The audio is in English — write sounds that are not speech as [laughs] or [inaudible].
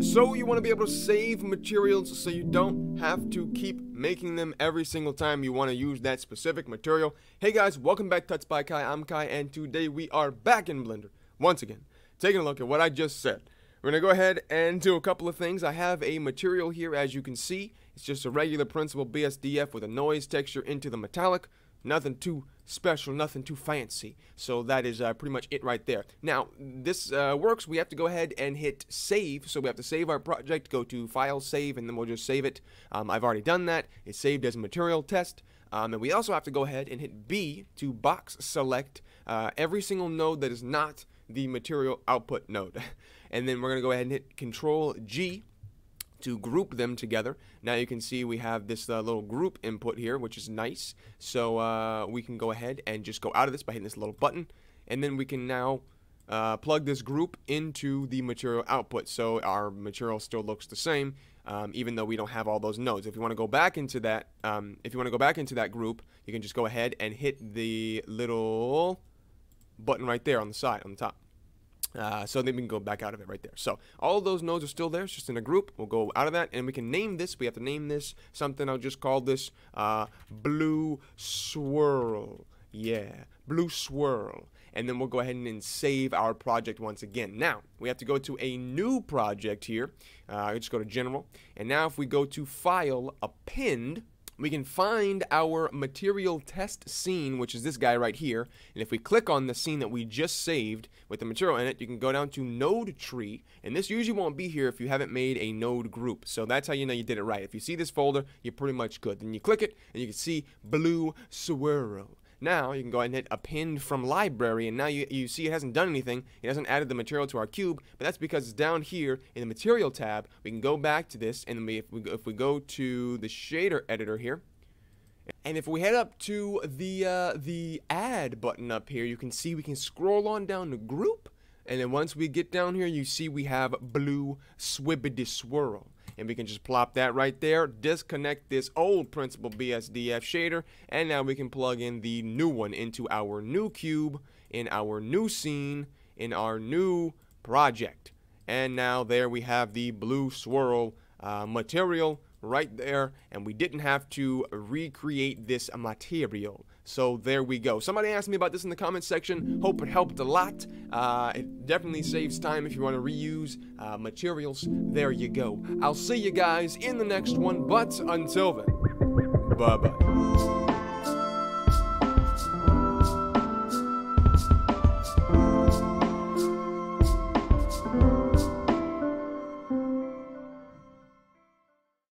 So you want to be able to save materials so you don't have to keep making them every single time you want to use that specific material. Hey guys, welcome back to Tuts by Kai. I'm Kai and today we are back in Blender once again, taking a look at what I just said. We're going to go ahead and do a couple of things. I have a material here as you can see. It's just a regular Principled BSDF with a noise texture into the metallic. Nothing too special, nothing too fancy. So that is uh, pretty much it right there. Now, this uh, works. We have to go ahead and hit save. So we have to save our project, go to file, save, and then we'll just save it. Um, I've already done that. It's saved as material test. Um, and we also have to go ahead and hit B to box select uh, every single node that is not the material output node. [laughs] and then we're going to go ahead and hit Control G to group them together. Now you can see we have this uh, little group input here, which is nice. So uh, we can go ahead and just go out of this by hitting this little button. And then we can now uh, plug this group into the material output. So our material still looks the same, um, even though we don't have all those nodes. If you want to go back into that, um, if you want to go back into that group, you can just go ahead and hit the little button right there on the side, on the top. Uh, so then we can go back out of it right there. So all those nodes are still there. It's just in a group. We'll go out of that and we can name this. We have to name this something. I'll just call this uh, blue swirl. Yeah, blue swirl. And then we'll go ahead and save our project once again. Now, we have to go to a new project here. Uh, just go to general. And now if we go to file, append, we can find our material test scene, which is this guy right here. And if we click on the scene that we just saved with the material in it, you can go down to node tree. And this usually won't be here if you haven't made a node group. So that's how you know you did it right. If you see this folder, you're pretty much good. Then you click it and you can see blue swirl. Now you can go ahead and hit append from library and now you, you see it hasn't done anything. It hasn't added the material to our cube, but that's because it's down here in the material tab. We can go back to this and we, if, we, if we go to the shader editor here, and if we head up to the uh, the add button up here, you can see we can scroll on down to group. And then once we get down here, you see we have blue swibbity swirl and we can just plop that right there, disconnect this old Principled BSDF shader, and now we can plug in the new one into our new cube, in our new scene, in our new project. And now there we have the blue swirl uh, material right there and we didn't have to recreate this material. So there we go. Somebody asked me about this in the comment section. Hope it helped a lot. Uh, it definitely saves time if you want to reuse uh, materials. There you go. I'll see you guys in the next one but until then bye bye